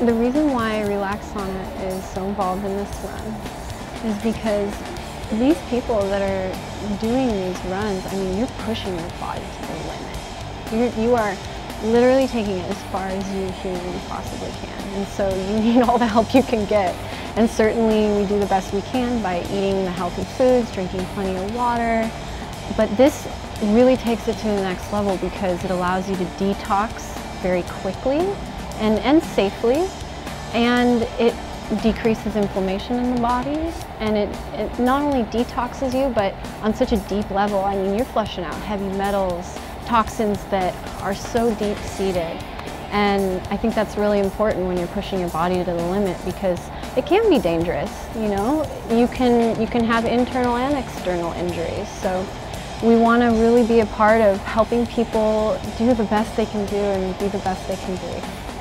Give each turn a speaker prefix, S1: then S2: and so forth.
S1: The reason why Relax Sauna is so involved in this run is because these people that are doing these runs, I mean, you're pushing your body to the limit. You're, you are literally taking it as far as you humanly possibly can. And so you need all the help you can get. And certainly we do the best we can by eating the healthy foods, drinking plenty of water. But this really takes it to the next level because it allows you to detox very quickly and, and safely. And it decreases inflammation in the body and it, it not only detoxes you but on such a deep level, I mean you're flushing out heavy metals, toxins that are so deep seated and I think that's really important when you're pushing your body to the limit because it can be dangerous, you know? You can, you can have internal and external injuries. So we want to really be a part of helping people do the best they can do and be the best they can be.